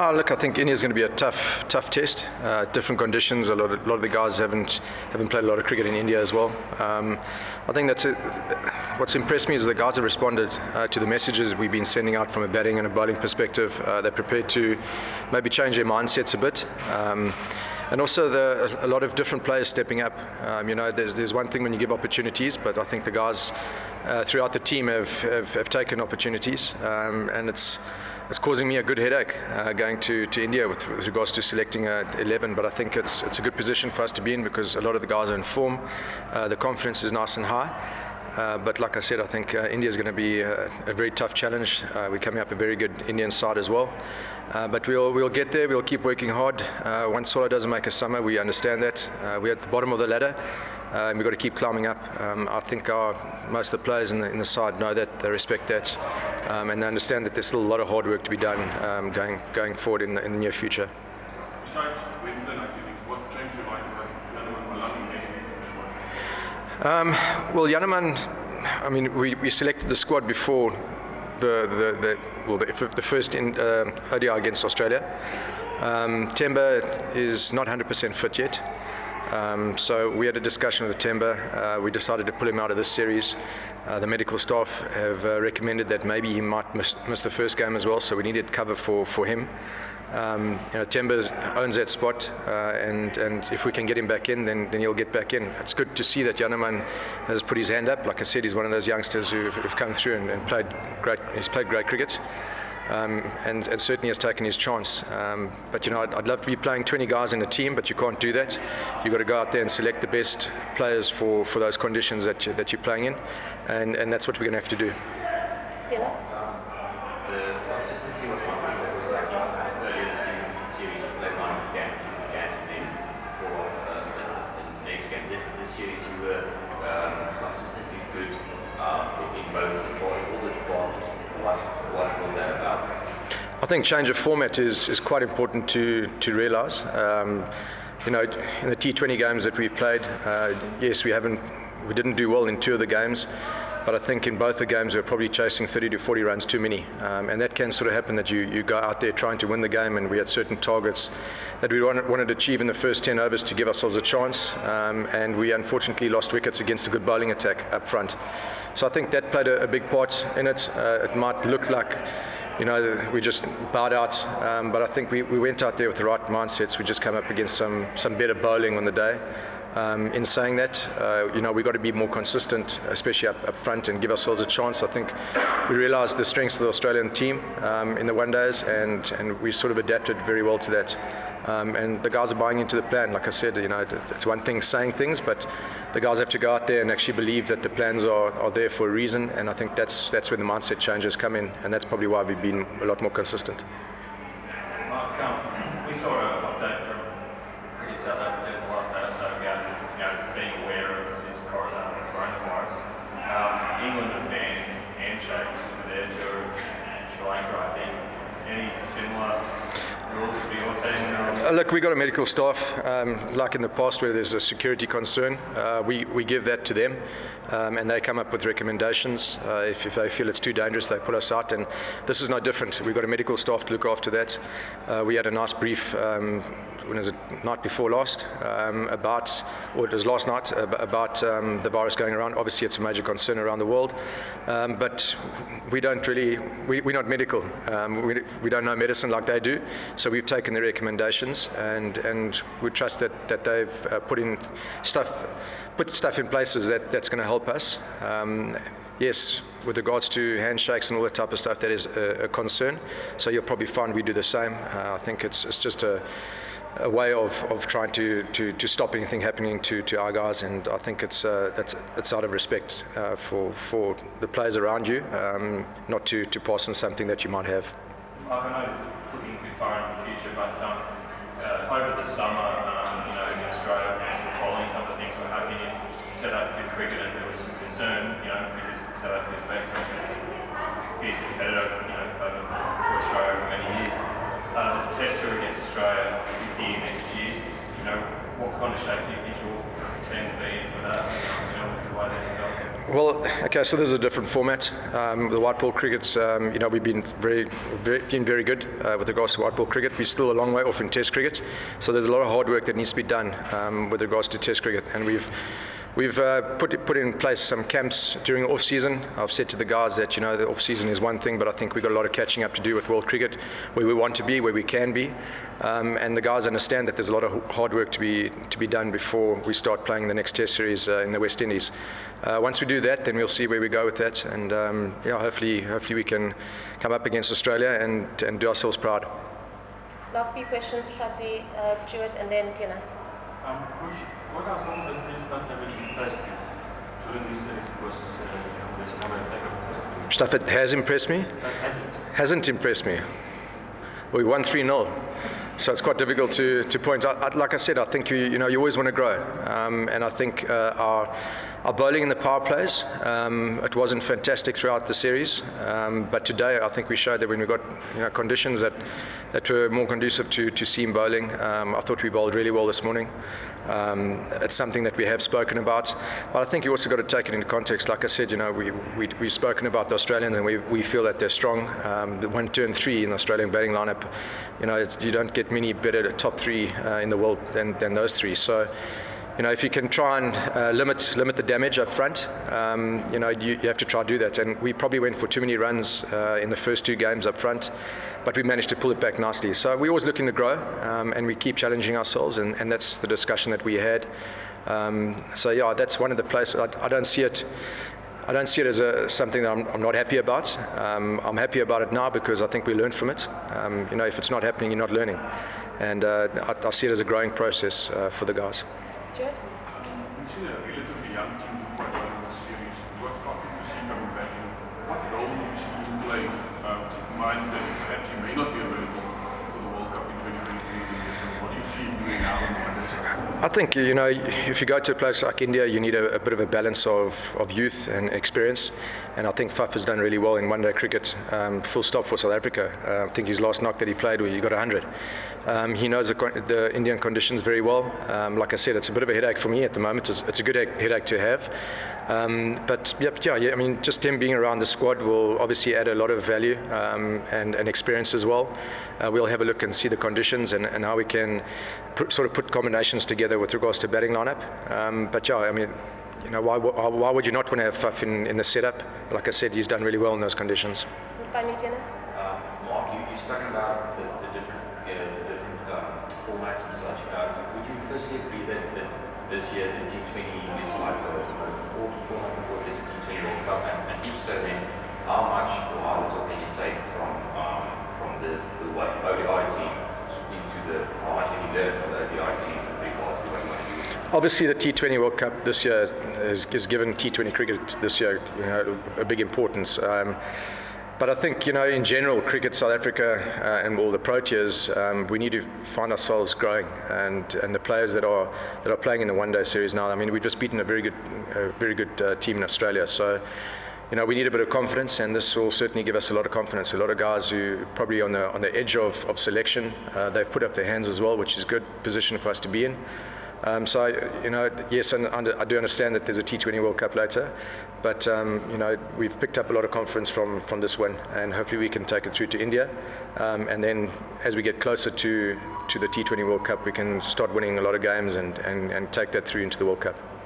Oh, look, I think India is going to be a tough, tough test. Uh, different conditions. A lot, of, a lot of the guys haven't haven't played a lot of cricket in India as well. Um, I think that's a, what's impressed me is the guys have responded uh, to the messages we've been sending out from a batting and a bowling perspective. Uh, they're prepared to maybe change their mindsets a bit. Um, and also the, a lot of different players stepping up. Um, you know, there's, there's one thing when you give opportunities, but I think the guys uh, throughout the team have, have, have taken opportunities, um, and it's it's causing me a good headache uh, going to, to India with, with regards to selecting uh, 11. But I think it's it's a good position for us to be in because a lot of the guys are in form. Uh, the confidence is nice and high. Uh, but like I said, I think uh, India is going to be a, a, very tough challenge. Uh, we're coming up a very good Indian side as well. Uh, but we'll, we'll get there. We'll keep working hard. Uh, one swallow doesn't make a summer. We understand that. we're at the bottom of the ladder. Uh, and we've got to keep climbing up. Um, I think our, most of the players in the, in the side know that, they respect that, um, and they understand that there's still a lot of hard work to be done um, going going forward in the, in the near future. Besides Wednesday night what changed your mind about um, well, Janneman, I mean, we, we selected the squad before the the, the well the, the first in, uh, ODI against Australia. Um, Temba is not 100% fit yet. Um, so we had a discussion with Temba. Uh, we decided to pull him out of this series. Uh, the medical staff have uh, recommended that maybe he might miss, miss, the first game as well, so we needed cover for, for him. Um, you know, Temba owns that spot, uh, and, and if we can get him back in, then, then he'll get back in. It's good to see that Janneman has put his hand up. Like I said, he's one of those youngsters who've, who've come through and, and, played great. He's played great cricket um, and, and, certainly has taken his chance. Um, but you know, I'd, I'd, love to be playing 20 guys in a team, but you can't do that. You've got to go out there and select the best players for, for those conditions that, you, that you're playing in, and, and that's what we're going to have to do. Dennis? The consistency was one thing that was lacking earlier this season. Series you played one game, two games, and then for uh, the, the next game. This, this series you were um, consistently good uh, in both all the departments. What, what will that about? I think change of format is, is quite important to, to realise. Um, you know, in the T20 games that we've played, uh, yes, we haven't, we didn't do well in two of the games, but I think in both the games we are probably chasing 30 to 40 runs too many, um, and that can sort of happen that you, you go out there trying to win the game, and we had certain targets that we wanted, wanted to achieve in the first 10 overs to give ourselves a chance, um, and we unfortunately lost wickets against a good bowling attack up front. So I think that played a, a big part in it. Uh, it might look like you know, we just bowed out. Um, but I think we, we went out there with the right mindsets. We just came up against some, some better bowling on the day. Um, in saying that, uh, you know, we've got to be more consistent, especially up, up front, and give ourselves a chance. I think we realised the strengths of the Australian team um, in the one days, and, and we sort of adapted very well to that. Um, and the guys are buying into the plan. Like I said, you know, it's one thing saying things, but the guys have to go out there and actually believe that the plans are, are there for a reason. And I think that's that's where the mindset changes come in, and that's probably why we've been a lot more consistent. Mark, um, we saw an update from Cricket South Africa the last day or so about you know, being aware of this coronavirus. Um, England have banned handshakes for their tour of Lanka, I think. Any similar look, we've got a medical staff, um, like in the past where there's a security concern. Uh, we, we give that to them um, and they come up with recommendations. Uh, if, if, they feel it's too dangerous, they pull us out. And this is no different. We've got a medical staff to look after that. Uh, we had a nice brief um, when was it night before last um, about, or it was last night about um, the virus going around. Obviously, it's a major concern around the world, um, but we don't really, we, are not medical. We, we don't know medicine like they do, so we've taken the recommendations and and we trust that that they've uh, put in stuff, put stuff in places that that's going to help us. Um, yes, with regards to handshakes and all that type of stuff, that is a, a concern. So you'll probably find we do the same. Uh, I think it's, it's just a, a way of, of trying to, to, to stop anything happening to, to our guys, and I think it's uh, that's it's out of respect uh, for for the players around you, um, not to, to pass on something that you might have. Far into the future, but um, uh, over the summer, um, you know, in Australia, sort of following some of the things that were happening in South African cricket, and there was some concern, you know, because South Africa's been such a fierce competitor, you know, over, for Australia for many years. Uh, there's a test tour against Australia here next year. You know, what kind of shape do you think your team will be in for that? You know, Well, okay, so this is a different format. Um, the white ball cricket, um, you know, we've been very, very, been very good uh, with regards to white ball cricket. We're still a long way off in Test cricket, so there's a lot of hard work that needs to be done um, with regards to Test cricket, and we've We've uh, put, put in place some camps during the off season. I've said to the guys that you know the off season is one thing, but I think we've got a lot of catching up to do with world cricket, where we want to be, where we can be, um, and the guys understand that there's a lot of hard work to be to be done before we start playing the next Test series uh, in the West Indies. Uh, once we do that, then we'll see where we go with that, and um, yeah, hopefully, hopefully we can come up against Australia and and do ourselves proud. Last few questions, Shati, uh, Stuart, and then Tinas. Um, Coach, what are some of the things that haven't impressed you during this series? Because uh, you know, there's no backup series. Stuff that has impressed me hasn't. hasn't impressed me. We won 3 0. So it's quite difficult to, to point out. Like I said, I think you, you know you always want to grow, um, and I think uh, our our bowling in the power plays um, it wasn't fantastic throughout the series, um, but today I think we showed that when we got you know conditions that that were more conducive to to seam bowling. Um, I thought we bowled really well this morning. Um, it's something that we have spoken about, but I think you also got to take it into context. Like I said, you know, we, we, we've spoken about the Australians and we, we feel that they're strong. Um, the one, two, and three in the Australian batting lineup, you know, you don't get many better top three uh, in the world than, than those three. So, you know, if you can try and uh, limit limit the damage up front, um, you know, you, you have to try to do that. And we probably went for too many runs uh, in the first two games up front, but we managed to pull it back nicely. So we're always looking to grow, um, and we keep challenging ourselves, and, and that's the discussion that we had. Um, so yeah, that's one of the places I, I don't see it. I don't see it as a, something that I'm, I'm not happy about. Um, I'm happy about it now because I think we learned from it. Um, you know, if it's not happening, you're not learning, and uh, I, I see it as a growing process uh, for the guys. Stuart? We've seen a relatively young team do quite well in this series. What fucking you see coming back in? What role do you see him playing? Um, keep in mind that perhaps he may not be available for the World Cup in 2023. What do you see him doing now I think you know if you go to a place like India, you need a, a bit of a balance of, of youth and experience, and I think Faf has done really well in one-day cricket. Um, full stop for South Africa. Uh, I think his last knock that he played, where he got 100. Um, he knows the, the Indian conditions very well. Um, like I said, it's a bit of a headache for me at the moment. It's, it's a good headache to have. Um, but yep, yeah, yeah, I mean, just him being around the squad will obviously add a lot of value um, and, and experience as well. Uh, we'll have a look and see the conditions and, and how we can put, sort of put combinations together with regards to batting lineup. Um, but yeah, I mean, you know, why, why, why would you not want to have Faf in, in the setup? Like I said, he's done really well in those conditions. And finally, Tinas? Um, Mark, you, you've spoken about the, the different, uh, the different um, formats and such. Uh, would you firstly agree that, that this year the T20 is like the most important format because there's a T20 World Cup? And, and if so, then how much or how little can you take from um, from the, the what, ODI team into the high heavy lift of the ODI team with regards to what you want to do? Obviously, the T20 World Cup this year has, has given T20 cricket this year you know, a big importance. Um, but I think, you know, in general, cricket South Africa uh, and all the Proteas, um, we need to find ourselves growing. And, and the players that are that are playing in the one-day series now, I mean, we've just beaten a very good, a very good uh, team in Australia. So, you know, we need a bit of confidence, and this will certainly give us a lot of confidence. A lot of guys who probably on the on the edge of, of selection, uh, they've put up their hands as well, which is a good position for us to be in. Um, so, you know, yes, and I do understand that there's a T20 World Cup later, but um, you know, we've picked up a lot of confidence from from this win, and hopefully we can take it through to India, um, and then as we get closer to to the T20 World Cup, we can start winning a lot of games and, and, and take that through into the World Cup.